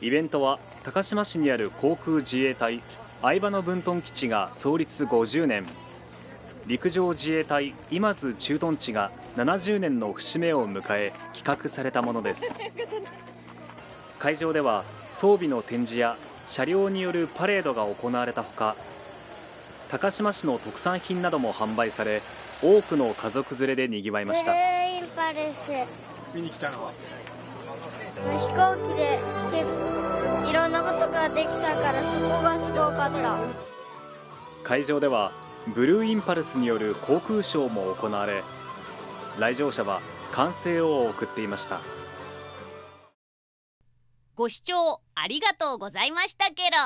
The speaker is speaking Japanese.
イベントは高島市にある航空自衛隊相場の分屯基地が創立50年。陸上自衛隊今津駐屯地が70年の節目を迎え企画されたものです。会場では装備の展示や車両によるパレードが行われたほか高島市の特産品なども販売され多くの家族連れでにぎわいました。インパルス。見に来たのは？飛行機でいろんなことができたからそこがすごかった。会場ではブルーインパルスによる航空ショーも行われ来場者は歓声を送っていました。ご視聴ありがとうございましたケロ